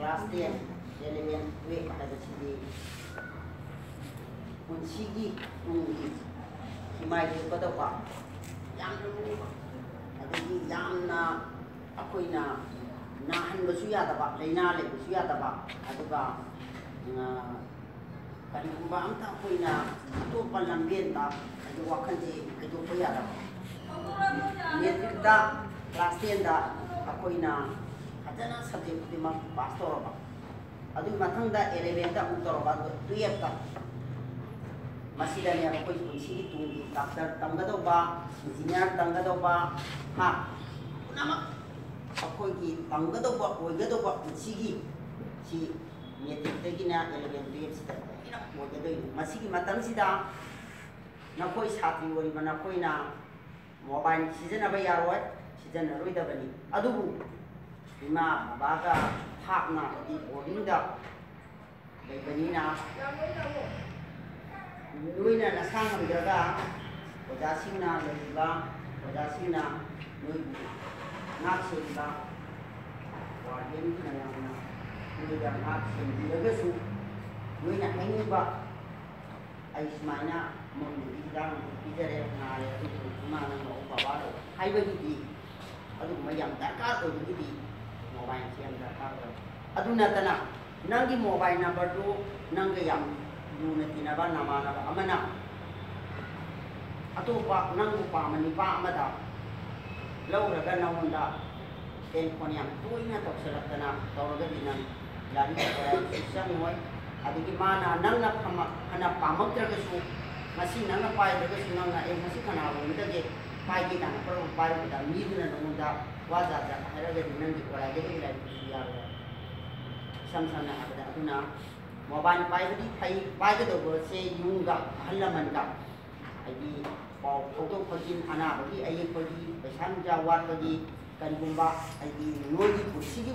Vlastie element we ada sini. Unsigi ungi. Himai juga tu pak. Yang ni ada ni yang na aku ina nahan bersuya tu pak. Lena le bersuya tu pak. Ada pak. Kalau bang tak aku ina tu palam bien tak. Ada wakan je itu punya tu. Ni kita kelas 10 dah aku ina ꯐꯖꯅ ꯁꯕꯖꯦꯛ ꯈꯨꯗꯤꯡꯃꯛ ꯄꯥꯁ ꯇꯧꯔꯕ ꯑꯗꯨꯒꯤ ꯃꯊꯪꯗ ꯑꯦꯂꯦꯚꯦꯟꯗ ꯑꯃꯨꯛ ꯇꯧꯔꯕ ꯑꯗꯨꯒ ꯇꯨꯌꯦꯜꯐꯇ ꯃꯁꯤꯗꯅꯦ ꯑꯩꯈꯣꯏ ꯄꯨꯟꯁꯤꯒꯤ ꯇꯨꯡꯒꯤ ꯗꯥꯛꯇꯔ ꯇꯝꯒꯗꯧꯕ ꯏꯟꯖꯤꯅꯤꯌꯥꯔ ꯇꯝꯒꯗꯧꯕ ꯍꯥ ꯄꯨꯝꯅꯃꯛ ꯑꯩꯈꯣꯏꯒꯤ ꯇꯝꯒꯗꯧꯕ ꯑꯣꯏꯒꯗꯧꯕ ꯄꯨꯟꯁꯤꯒꯤ ꯁꯤ ꯃꯦꯇ꯭ꯔꯤꯛꯇꯒꯤꯅ ꯑꯦꯂꯚꯦꯟ ꯇꯨꯌꯦꯜꯐꯁꯤꯗ ꯂꯣꯏꯅ ꯑꯣꯏꯒꯗꯣꯏꯅꯤ ꯃꯁꯤꯒꯤ ꯃꯇꯝꯁꯤꯗ ꯅꯈꯣꯏ ꯁꯥꯇ꯭ꯔꯤ ꯑꯣꯏꯔꯤꯕ ꯅꯈꯣꯏꯅ ꯃꯣꯕꯥꯏꯜ ꯁꯤꯖꯤꯟꯅꯕ ꯌꯥꯔꯣꯏ ꯁꯤꯖꯤꯟꯅꯔꯣꯏꯗꯕꯅꯤ ꯑꯗꯨꯕꯨ mà bà ta thạc nà đi bố đi đọc vậy bà nhìn nào? Nuôi này là sang làm giờ ra. Của gia sinh nào, lời gì ba? Của gia sinh nào, nuôi bù nát gì ba. Và đến cái này là nuôi đầm nát sinh đi lấy cái su nuôi nè anh như vậy anh mai nà mong đi đang đi ra đẹp, nà để đi cùng mà nó bảo bà đó hai bên đi gì? ꯌꯥꯝ ꯗꯔꯀꯥꯔ ꯑꯣꯏ ꯑꯗꯨ ꯅꯠꯇꯅ ꯅꯪꯒꯤ ꯃꯣꯕꯥꯏꯜ ꯅꯝꯕꯔꯗꯨ ꯅꯪꯒ ꯌꯥꯝ ꯂꯨꯅ ꯇꯤꯟꯅꯕ ꯅꯃꯥꯟꯅꯕ ꯑꯃꯅ ꯑꯇꯣꯞꯄ ꯅꯪꯕꯨ ꯄꯥꯝꯕ ꯅꯨꯄꯥ ꯑꯃꯗ ꯂꯧꯔꯒ ꯅꯉꯣꯟꯗ ꯇꯦꯂꯤꯐꯣꯟ ꯌꯥꯝ ꯇꯣꯏꯅ ꯇꯧꯁꯤꯜꯂꯛꯇꯅ ꯇꯧꯔꯒꯗꯤ ꯅꯪ ꯂꯥꯏꯔꯤꯛ ꯂꯥꯏꯁꯨ ꯆꯪꯉꯣꯏ ꯑꯗꯒꯤ ꯃꯥꯅ ꯅꯪꯅ ꯐꯅ ꯄꯥꯝꯃꯛꯇ꯭ꯔꯒꯁꯨ ꯃꯁꯤ ꯅꯪꯅ ꯄꯥꯏꯗ꯭ꯔꯒꯁꯨ ꯅꯪꯅ ꯑꯦ ꯃꯁꯤ ꯀꯅꯥꯒꯨꯝꯕꯗꯒꯤ ꯄꯥꯏꯒꯦ ꯀꯥꯏꯅ ꯄꯨꯔꯒ ꯄꯥꯏꯔꯛꯄꯗ ꯃꯤꯗꯨꯅ ꯅꯉꯣꯟꯗ わざわざ入られる面積から出てきたりするやろシャムさんの中でモバイパイズに買いパイズとごせいゆんがはらまんあいびパオトジンはなあいこじシャムジャワトジカリブンバあいびのりこしぎ